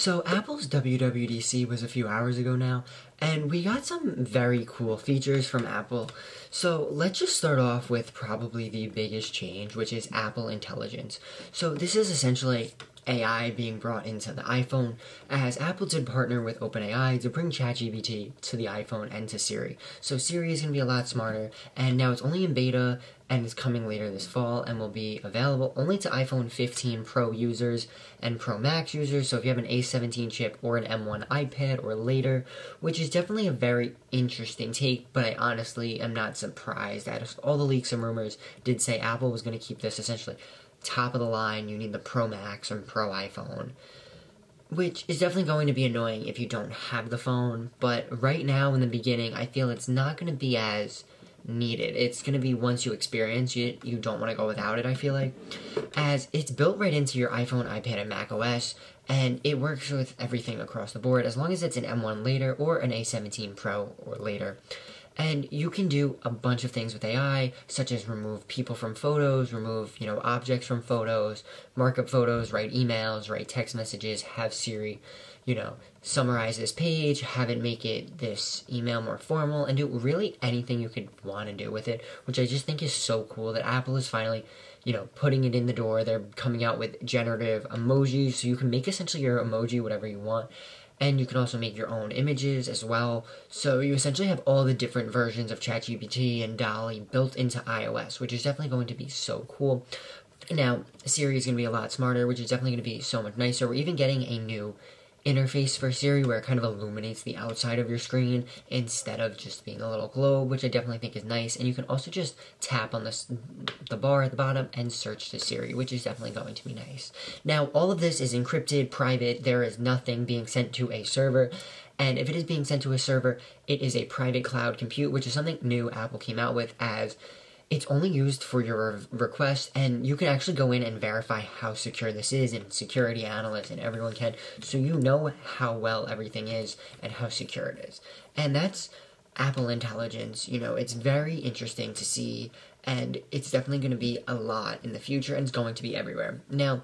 So Apple's WWDC was a few hours ago now, and we got some very cool features from Apple. So let's just start off with probably the biggest change, which is Apple Intelligence. So this is essentially AI being brought into the iPhone, as Apple did partner with OpenAI to bring ChatGPT to the iPhone and to Siri. So Siri is going to be a lot smarter, and now it's only in beta and is coming later this fall and will be available only to iPhone 15 Pro users and Pro Max users. So if you have an A17 chip or an M1 iPad or later, which is definitely a very interesting take, but I honestly am not surprised that all the leaks and rumors did say Apple was going to keep this essentially top of the line, you need the Pro Max or Pro iPhone. Which is definitely going to be annoying if you don't have the phone, but right now in the beginning, I feel it's not going to be as needed. It's going to be once you experience it, you don't want to go without it, I feel like. As it's built right into your iPhone, iPad, and Mac OS, and it works with everything across the board as long as it's an M1 later or an A17 Pro or later. And you can do a bunch of things with AI, such as remove people from photos, remove, you know, objects from photos, mark up photos, write emails, write text messages, have Siri, you know, summarize this page, have it make it this email more formal, and do really anything you could want to do with it, which I just think is so cool that Apple is finally, you know, putting it in the door. They're coming out with generative emojis, so you can make essentially your emoji whatever you want and you can also make your own images as well. So you essentially have all the different versions of ChatGPT and DALL-E built into iOS, which is definitely going to be so cool. Now, Siri is going to be a lot smarter, which is definitely going to be so much nicer. We're even getting a new interface for Siri where it kind of illuminates the outside of your screen instead of just being a little globe, which I definitely think is nice. And you can also just tap on the, the bar at the bottom and search to Siri, which is definitely going to be nice. Now, all of this is encrypted, private. There is nothing being sent to a server. And if it is being sent to a server, it is a private cloud compute, which is something new Apple came out with as it's only used for your request and you can actually go in and verify how secure this is and security analysts and everyone can so you know how well everything is and how secure it is. And that's apple intelligence you know it's very interesting to see and it's definitely going to be a lot in the future and it's going to be everywhere. Now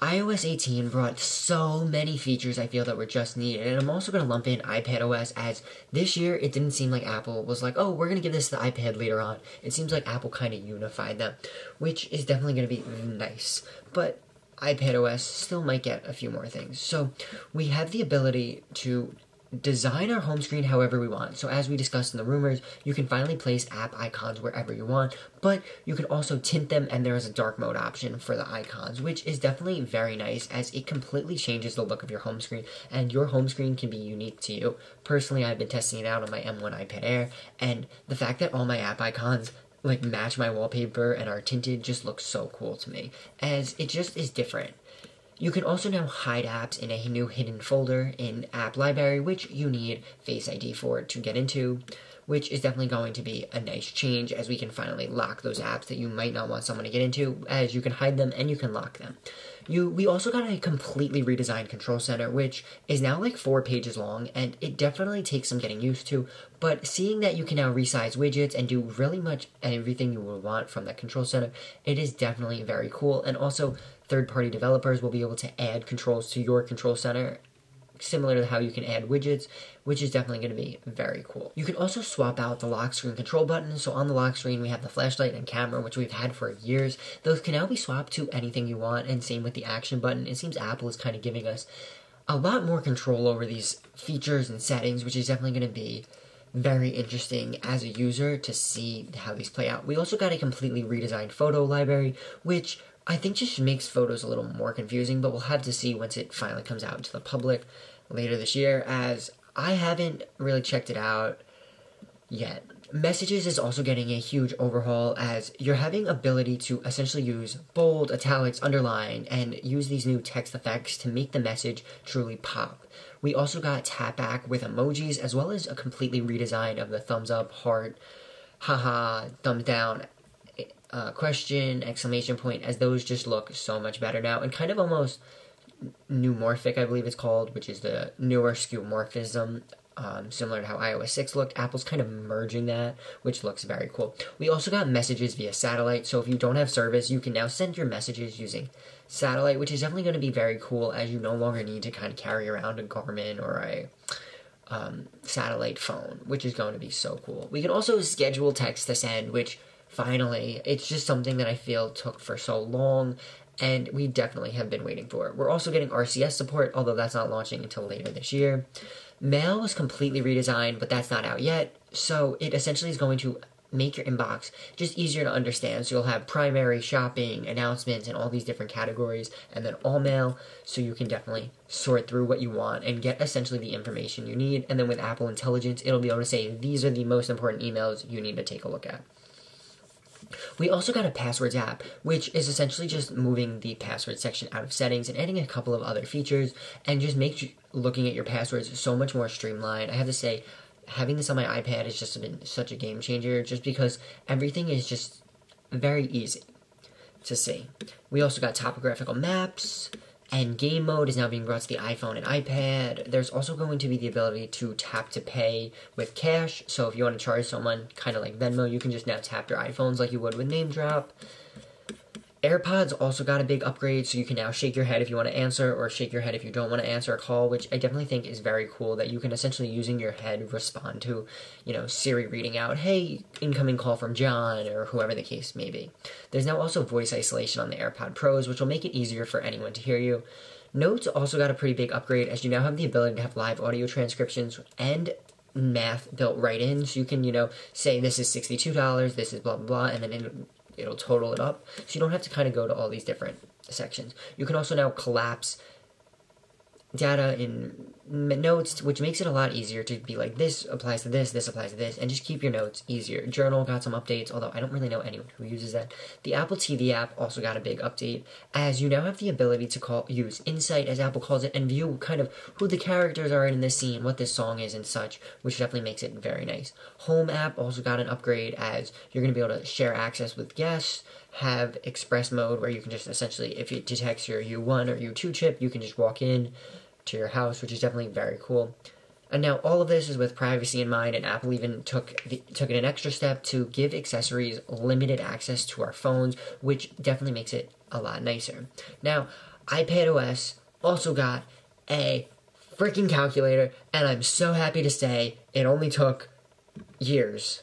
iOS 18 brought so many features I feel that were just needed, and I'm also going to lump in iPad OS as this year it didn't seem like Apple was like, oh, we're going to give this to the iPad later on. It seems like Apple kind of unified them, which is definitely going to be nice. But iPad OS still might get a few more things. So we have the ability to design our home screen however we want. So as we discussed in the rumors, you can finally place app icons wherever you want, but you can also tint them and there is a dark mode option for the icons, which is definitely very nice as it completely changes the look of your home screen and your home screen can be unique to you. Personally, I've been testing it out on my M1 iPad Air and the fact that all my app icons like match my wallpaper and are tinted just looks so cool to me as it just is different. You can also now hide apps in a new hidden folder in App Library, which you need Face ID for to get into, which is definitely going to be a nice change as we can finally lock those apps that you might not want someone to get into, as you can hide them and you can lock them. You, we also got a completely redesigned control center, which is now like four pages long, and it definitely takes some getting used to. But seeing that you can now resize widgets and do really much everything you would want from that control center, it is definitely very cool. And also, third-party developers will be able to add controls to your control center similar to how you can add widgets, which is definitely going to be very cool. You can also swap out the lock screen control buttons. So on the lock screen, we have the flashlight and camera, which we've had for years. Those can now be swapped to anything you want, and same with the action button. It seems Apple is kind of giving us a lot more control over these features and settings, which is definitely going to be very interesting as a user to see how these play out. We also got a completely redesigned photo library, which I think just makes photos a little more confusing, but we'll have to see once it finally comes out to the public later this year, as I haven't really checked it out yet. Messages is also getting a huge overhaul as you're having ability to essentially use bold, italics, underline, and use these new text effects to make the message truly pop. We also got tap back with emojis as well as a completely redesign of the thumbs up, heart, haha, thumbs down, uh, question, exclamation point, as those just look so much better now and kind of almost neumorphic, I believe it's called, which is the newer skeuomorphism, um, similar to how iOS 6 looked. Apple's kind of merging that, which looks very cool. We also got messages via satellite, so if you don't have service, you can now send your messages using satellite, which is definitely going to be very cool as you no longer need to kind of carry around a Garmin or a um, satellite phone, which is going to be so cool. We can also schedule text to send, which finally, it's just something that I feel took for so long, and we definitely have been waiting for. It. We're also getting RCS support, although that's not launching until later this year. Mail was completely redesigned, but that's not out yet, so it essentially is going to make your inbox just easier to understand. So you'll have primary, shopping, announcements, and all these different categories, and then all mail, so you can definitely sort through what you want and get essentially the information you need. And then with Apple Intelligence, it'll be able to say these are the most important emails you need to take a look at. We also got a passwords app, which is essentially just moving the password section out of settings and adding a couple of other features and just makes looking at your passwords so much more streamlined. I have to say, having this on my iPad has just been such a game changer just because everything is just very easy to see. We also got topographical maps, and game mode is now being brought to the iPhone and iPad. There's also going to be the ability to tap to pay with cash. So if you want to charge someone, kind of like Venmo, you can just now tap your iPhones like you would with Name Drop. AirPods also got a big upgrade, so you can now shake your head if you want to answer, or shake your head if you don't want to answer a call, which I definitely think is very cool. That you can essentially using your head respond to, you know, Siri reading out, "Hey, incoming call from John," or whoever the case may be. There's now also voice isolation on the AirPod Pros, which will make it easier for anyone to hear you. Notes also got a pretty big upgrade, as you now have the ability to have live audio transcriptions and math built right in, so you can, you know, say this is sixty-two dollars, this is blah blah blah, and then it'll total it up. So you don't have to kind of go to all these different sections. You can also now collapse data in notes, which makes it a lot easier to be like, this applies to this, this applies to this, and just keep your notes easier. Journal got some updates, although I don't really know anyone who uses that. The Apple TV app also got a big update, as you now have the ability to call use Insight, as Apple calls it, and view kind of who the characters are in this scene, what this song is, and such, which definitely makes it very nice. Home app also got an upgrade, as you're going to be able to share access with guests, have express mode where you can just essentially, if it detects your U1 or U2 chip, you can just walk in to your house, which is definitely very cool. And now all of this is with privacy in mind, and Apple even took the, took it an extra step to give accessories limited access to our phones, which definitely makes it a lot nicer. Now, iPad OS also got a freaking calculator, and I'm so happy to say it only took years.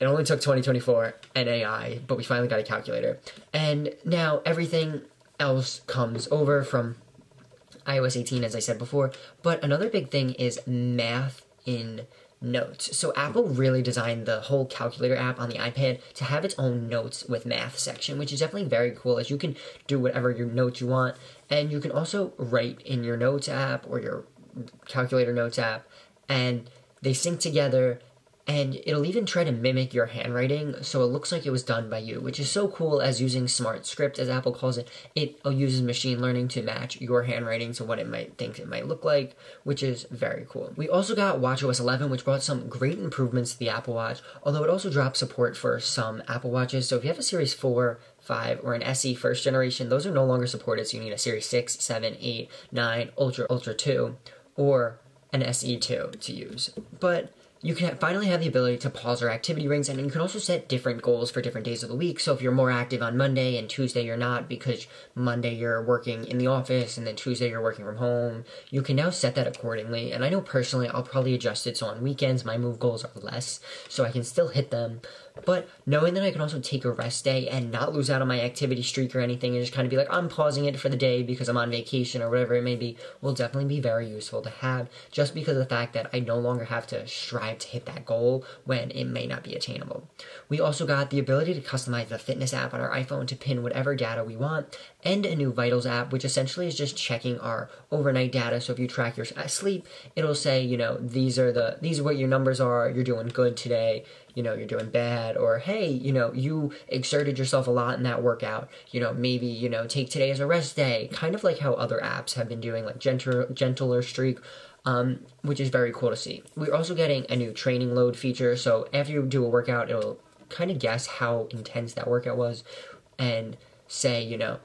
It only took 2024 and AI, but we finally got a calculator. And now everything else comes over from iOS 18, as I said before. But another big thing is math in notes. So Apple really designed the whole calculator app on the iPad to have its own notes with math section, which is definitely very cool as you can do whatever your notes you want. And you can also write in your notes app or your calculator notes app and they sync together and it'll even try to mimic your handwriting so it looks like it was done by you which is so cool as using smart script as apple calls it. It uses machine learning to match your handwriting to what it might think it might look like which is very cool. We also got watchOS 11 which brought some great improvements to the apple watch although it also dropped support for some apple watches. So if you have a series 4 5 or an SE first generation, those are no longer supported, so you need a Series 6, 7, 8, 9, Ultra, Ultra 2, or an SE2 to use. But you can finally have the ability to pause our activity rings, and you can also set different goals for different days of the week. So if you're more active on Monday and Tuesday you're not because Monday you're working in the office and then Tuesday you're working from home, you can now set that accordingly. And I know personally I'll probably adjust it so on weekends my move goals are less, so I can still hit them. But knowing that I can also take a rest day and not lose out on my activity streak or anything and just kind of be like, I'm pausing it for the day because I'm on vacation or whatever it may be, will definitely be very useful to have just because of the fact that I no longer have to strive to hit that goal when it may not be attainable. We also got the ability to customize the fitness app on our iPhone to pin whatever data we want and a new Vitals app, which essentially is just checking our overnight data. So if you track your sleep, it'll say, you know, these are the, these are what your numbers are, you're doing good today you know you're doing bad or hey you know you exerted yourself a lot in that workout. You know maybe you know take today as a rest day. Kind of like how other apps have been doing like gentle, gentler streak um, which is very cool to see. We're also getting a new training load feature. So after you do a workout it'll kind of guess how intense that workout was and say you know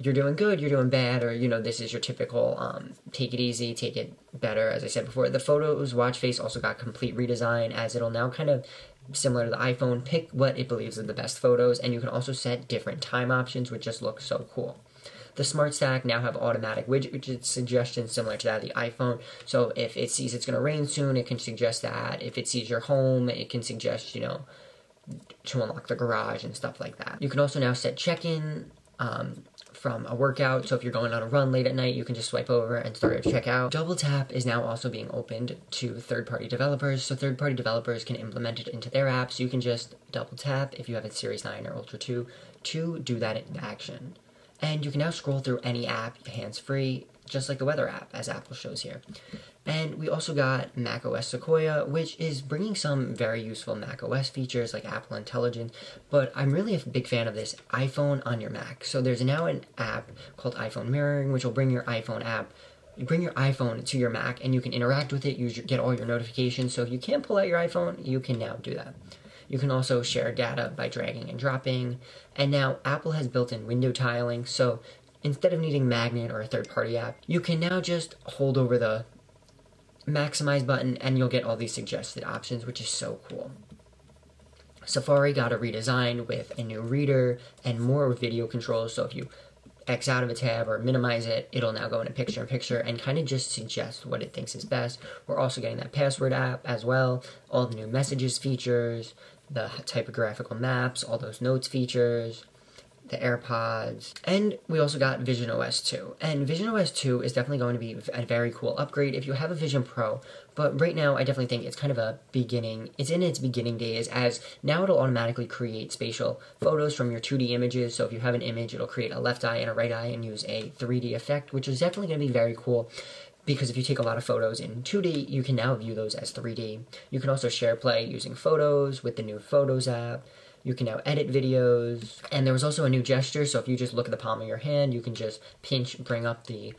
you're doing good, you're doing bad, or you know, this is your typical um, take it easy, take it better. As I said before, the photos watch face also got complete redesign as it'll now kind of similar to the iPhone, pick what it believes are the best photos, and you can also set different time options, which just looks so cool. The Smart Stack now have automatic widget suggestions similar to that of the iPhone. So if it sees it's going to rain soon, it can suggest that. If it sees your home, it can suggest, you know, to unlock the garage and stuff like that. You can also now set check-in um, from a workout. So if you're going on a run late at night, you can just swipe over and start a checkout. Double Tap is now also being opened to third-party developers. So third-party developers can implement it into their apps. You can just double tap if you have a Series 9 or Ultra 2 to do that in action. And you can now scroll through any app hands-free, just like the weather app, as Apple shows here. And we also got macOS Sequoia, which is bringing some very useful macOS features like Apple Intelligence. But I'm really a big fan of this iPhone on your Mac. So there's now an app called iPhone Mirroring, which will bring your iPhone app you bring your iPhone to your Mac and you can interact with it, you get all your notifications. So if you can't pull out your iPhone, you can now do that. You can also share data by dragging and dropping. And now Apple has built in window tiling, so instead of needing Magnet or a third party app, you can now just hold over the maximize button and you'll get all these suggested options, which is so cool. Safari got a redesign with a new reader and more video controls. So if you X out of a tab or minimize it, it'll now go into picture in picture and kind of just suggest what it thinks is best. We're also getting that password app as well, all the new messages features, the typographical maps, all those notes features, the AirPods, and we also got Vision OS 2. And Vision OS 2 is definitely going to be a very cool upgrade if you have a Vision Pro, but right now I definitely think it's kind of a beginning, it's in its beginning days as now it'll automatically create spatial photos from your 2D images. So if you have an image, it'll create a left eye and a right eye and use a 3D effect, which is definitely going to be very cool because if you take a lot of photos in 2D, you can now view those as 3D. You can also share play using photos with the new Photos app. You can now edit videos. And there was also a new gesture, so if you just look at the palm of your hand, you can just pinch, bring up the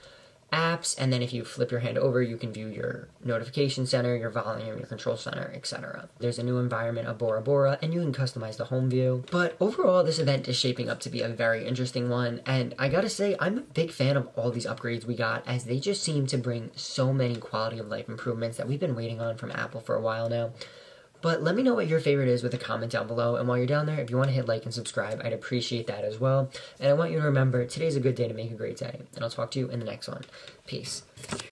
apps, and then if you flip your hand over, you can view your notification center, your volume, your control center, etc. There's a new environment of Bora Bora, and you can customize the home view. But overall, this event is shaping up to be a very interesting one, and I gotta say, I'm a big fan of all these upgrades we got, as they just seem to bring so many quality of life improvements that we've been waiting on from Apple for a while now. But let me know what your favorite is with a comment down below. And while you're down there, if you want to hit like and subscribe, I'd appreciate that as well. And I want you to remember today's a good day to make a great day. And I'll talk to you in the next one. Peace.